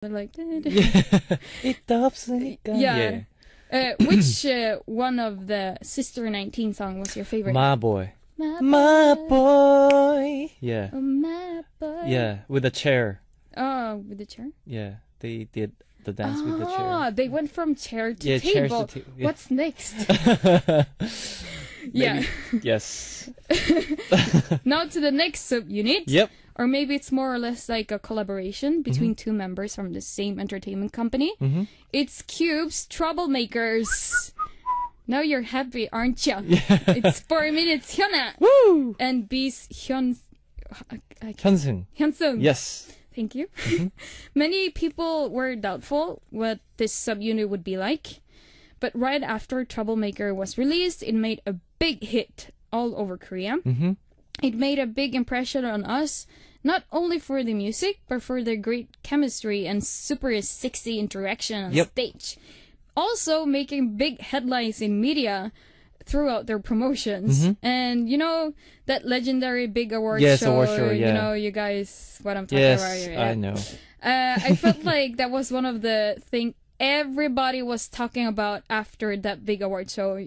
They're like, it yeah. yeah. Uh, which uh, one of the Sistar 19 song was your favorite? My boy. My boy. Yeah. Oh, My boy. Yeah, with a chair. Oh, with the chair? Yeah, they did the dance oh, with the chair. Ah, they went from chair to yeah, table. To ta yeah. What's next? yeah. Yes. now to the next sub unit. Yep. Or maybe it's more or less like a collaboration between two members from the same entertainment company. Mm-hmm. It's Cube's Troublemakers. Now you're happy, aren't you? Yeah. It's 4Minute's, Hyuna. Woo! And B's Hyun. I- Hyunsung. Yes. Thank you. Mm-hmm. Many people were doubtful what this subunit would be like, but right after Troublemaker was released, it made a big hit all over Korea. Mm-hmm. It made a big impression on us, not only for the music, but for their great chemistry and super sexy interaction on Yep. stage. Also making big headlines in media throughout their promotions. Mhm. And you know that legendary big award Yes, show, award show, you know, you guys what I'm talking Yes, about. yeah. I know. Uh, I felt like that was one of the thing everybody was talking about after that big award show.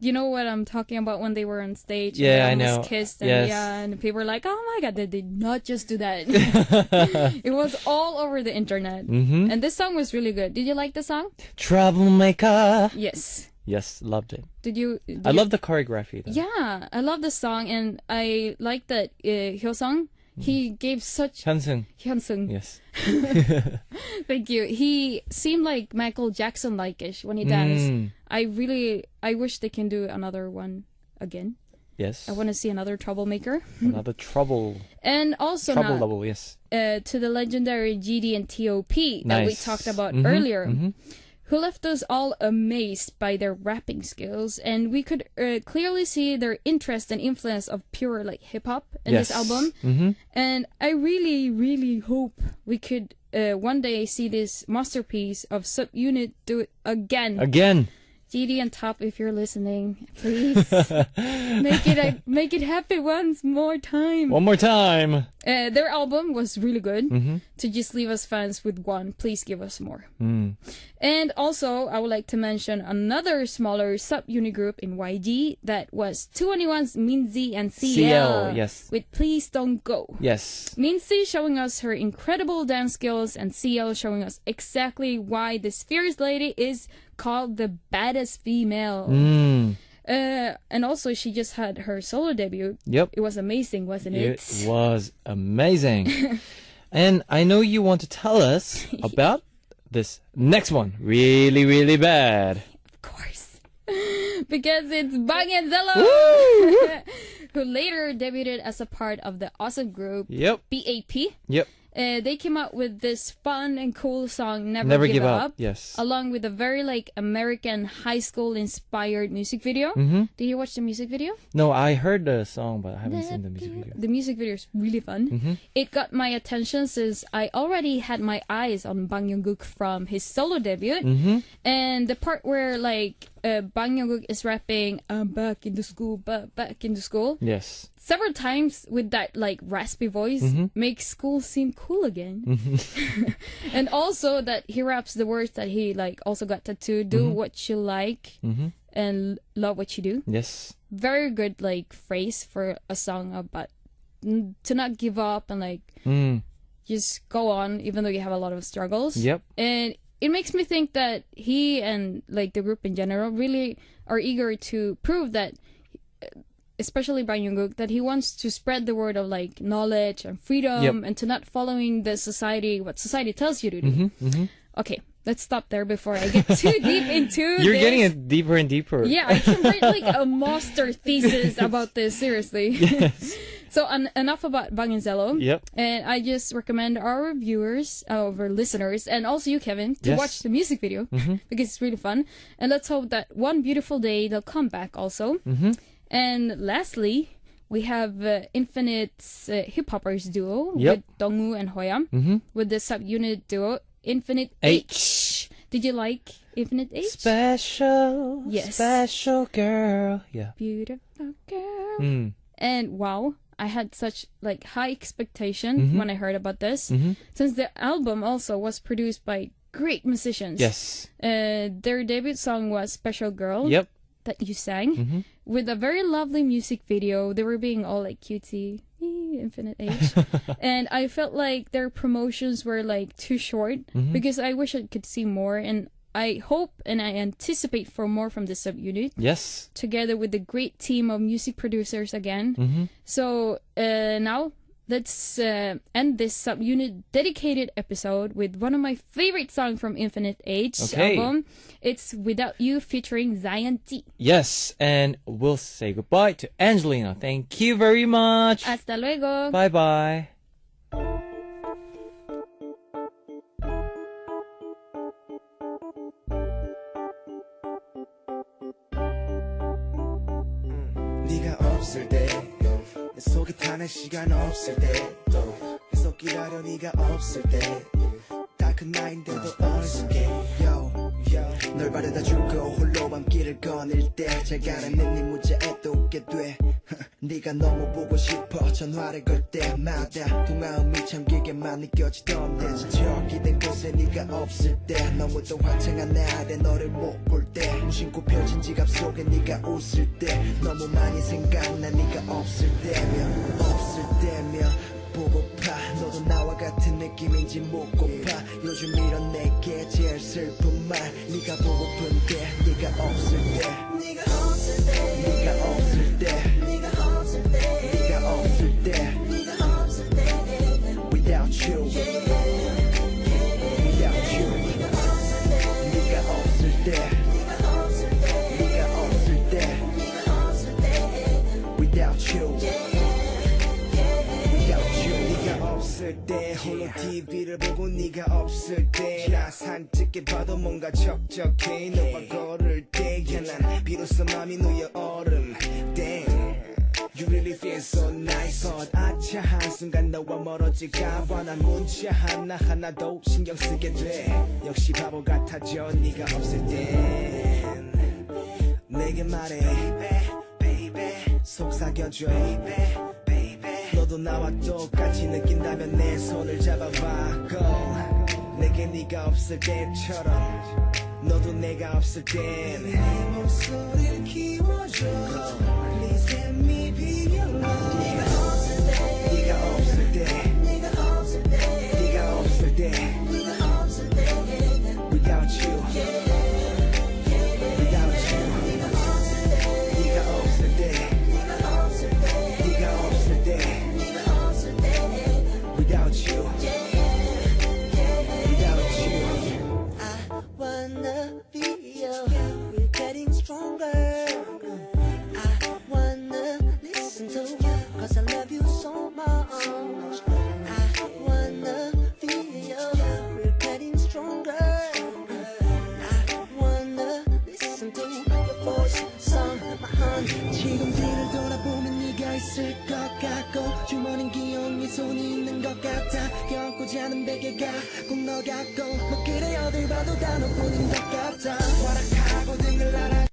You know what I'm talking about when they were on stage? Yeah, I know. Kissed and Yes. yeah, and people were like, "Oh my god, they did not just do that." it was all over the internet, Mm-hmm. and this song was really good. Did you like the song? Troublemaker. Yes. Yes, loved it. Did you? did I you- love the choreography. Though. Yeah, I love the song, and I like that uh, Hyosung. He gave such 현승. Hyunsung. Yes. Thank you. He seemed like Michael Jackson like ish when he danced. Mm. I really I wish they can do another one again. Yes. I want to see another troublemaker. Another trouble. And also trouble now, double. Yes. uh, to the legendary GD and TOP that we talked about Mhm, earlier, mhm. Who left us all amazed by their rapping skills, and we could uh, clearly see their interest and influence of pure like hip hop in this album. Mm-hmm. And I really, really hope we could uh, one day see this masterpiece of subunit do it again. Again. GD and Top, if you're listening, please make it a, make it happen once more time. One more time. Uh, their album was really good. Mm-hmm. To just leave us fans with one, please give us more. Mm. And also, I would like to mention another smaller sub unit group in YG that was 2NE1's Minzy and CL, CL, yes. with Please Don't Go. Yes. Minzy showing us her incredible dance skills and CL showing us exactly why this fierce lady is called the baddest female. Mm. Uh, and also she just had her solo debut. Yep. It was amazing, wasn't it? It was amazing. and I know you want to tell us about this next one. Really, really bad. Of course. because it's Bang and Zelo, who later debuted as a part of the awesome group Yep. BAP. Yep. Uh, they came out with this fun and cool song, Never, Never Give, give Up. up. Yes. along with a very like American high school inspired music video. Mm-hmm. Did you watch the music video? No, I heard the song, but I haven't seen the music video. The music video is really fun. Mhm. It got my attention since I already had my eyes on Bang Young-guk from his solo debut, Mm-hmm. and the part where like uh, Bang Young-guk is rapping "I'm back in the school, but back in the school" Yes. Several times with that like raspy voice Mhm. makes school seem cool again. Mm-hmm. and also that he raps the words that he like also got tattooed do Mhm. what you like Mm-hmm. and love what you do Yes. very good like phrase for a song about to not give up and like Mm. just go on even though you have a lot of struggles Yep. and it makes me think that he and like the group in general really are eager to prove that especially Bang Young-guk that he wants to spread the word of like knowledge and freedom Yep. and to not following the society what society tells you to do Mm-hmm. Mm-hmm. okay let's stop there before i get too deep into You're this. getting it deeper and deeper. yeah i can write like a master thesis about this seriously Yes. so en- enough about Bang and Zelo. Yep. And I just recommend our viewers, uh, our listeners, and also you, Kevin, to Yes. watch the music video Mm-hmm. because it's really fun. And let's hope that one beautiful day they'll come back also. Mm-hmm. And lastly, we have uh, Infinite's uh, hip hoppers duo Yep. with Dongwoo and Hoya Mm-hmm. with the subunit duo Infinite H. H. Did you like Infinite H? Special. Yes. Special girl. Yeah. Beautiful girl. Mm. And wow, I had such like high expectation Mhm. when I heard about this, hmm since the album also was produced by great musicians. Yes. Uh, their debut song was "Special Girl" Yep. That you sang hmm with a very lovely music video. They were being all like cutesy, Infinite H, and I felt like their promotions were like too short Mhm. because I wish I could see more. And I hope and I anticipate for more from this subunit Yes. together with the great team of music producers again. hmm So uh, now let's uh, end this subunit dedicated episode with one of my favorite songs from Infinite H Okay. album. It's "Without You" featuring Zion T. Yes. And we'll say goodbye to Angelina. Thank you very much. Hasta luego. Bye bye. 시간 없을 때또 계속 기다려 네가 없을 때 다큰 나인데도 어리석게. Yo, yo. 널 바래다 주고 홀로 밤길을 거닐 때 잘 가라는 네 문자에 또 웃게 돼 네가 너무 보고 싶어. 전화를 걸 때마다 참 길게만 느껴지던데. 저기 된 곳에 네가 없을 때 너무도 화창한 내 아래 너를 못 볼 때. 무심코 펴진 지갑 속에 네가 웃을 때. 너무 많이 생각나 네가 없을 때면 없을 때면 보고파. 너도 나와 같은 느낌인지 묻고파. 요즘 이런 내게 제일 슬픈 말. 네가 보고픈데 네가 없을 때. 네가 홀로 TV를 보고 네가 없을 때나 산책해 봐도 뭔가 적적해. 너와 걸을 때야. 난 비로소 맘이 놓여 얼음. Damn. You really feel so nice. 어, 아차 한순간 너와 멀어질까 봐. 난 문자 하나하나도 신경 쓰게 돼. 역시 바보 같아져. 네가 없을 땐. 내게 말해. 속삭여줘 너도 나와 똑같이 느낀다면 내 손을 잡아봐. Go. 내게 네가 없을 때처럼. 너도 내가 없을 땐내 목소리를 키워줘. Please let me be your love 껴안고 자는 베개가 꼭 너 같고 뭐 그래 어딜 봐도 다 너뿐인 것 같아 허락하고 등을 알아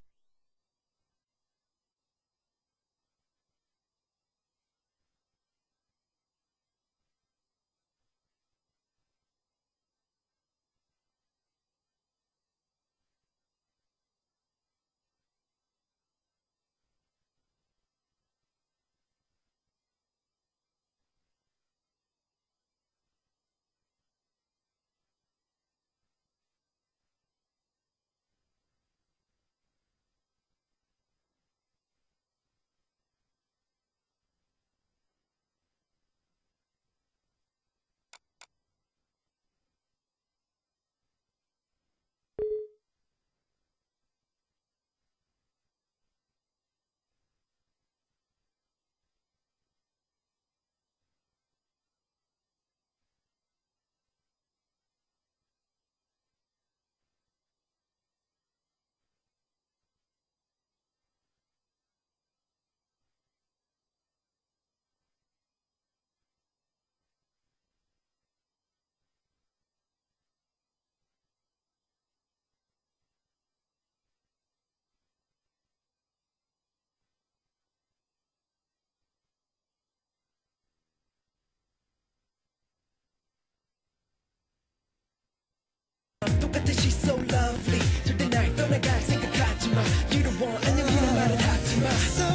so lovely. Don't I got to catch my You don't want any more, I'm out of touch, my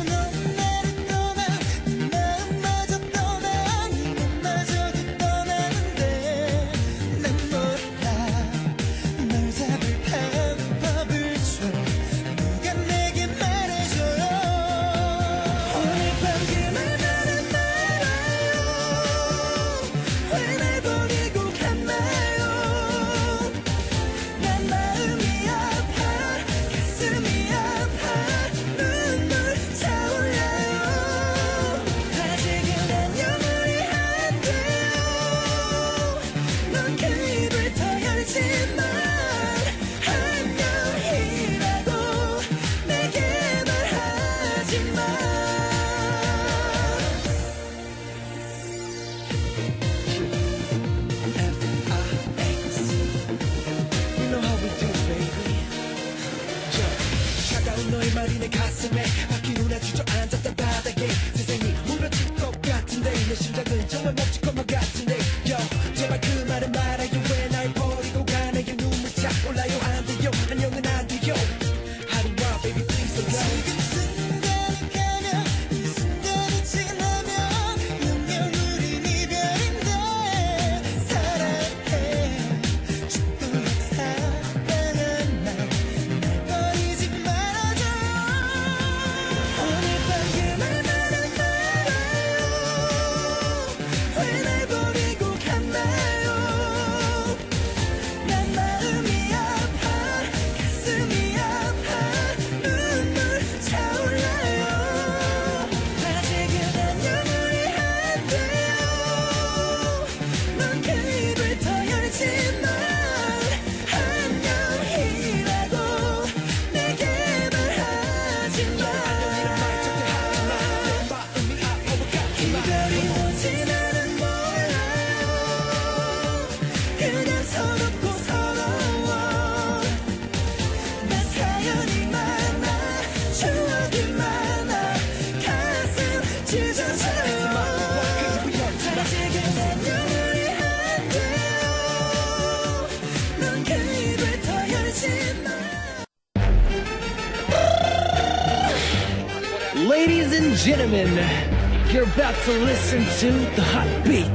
about to listen to the hot beat.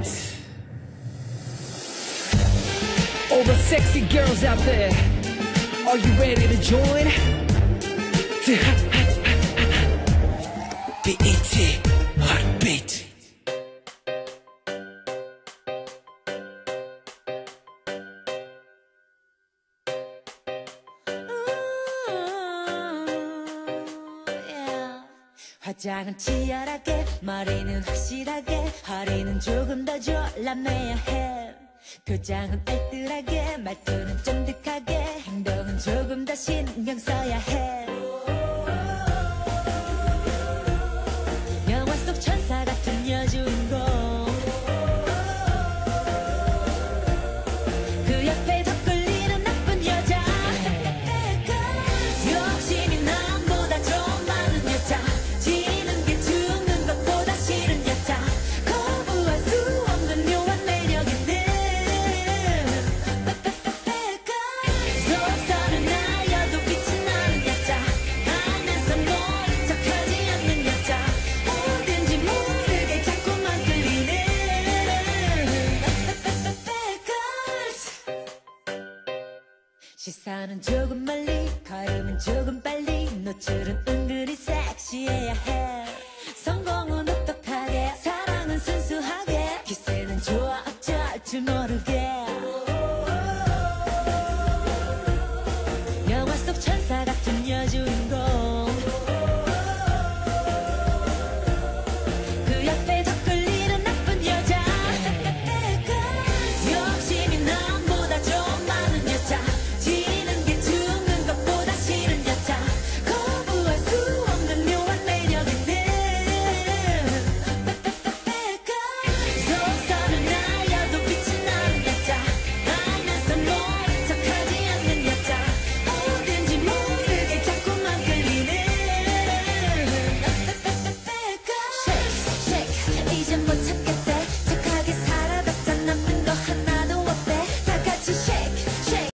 All the sexy girls out there, are you ready to join? To. BET. 작은 치열하게 머리는 확실하게 허리는 조금 더 졸라매야 해. 표정은 알뜰하게 말투는 쫀득하게 행동은 조금 더 신경 써야 해. 은근히 섹시해야 해.